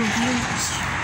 ouvintes.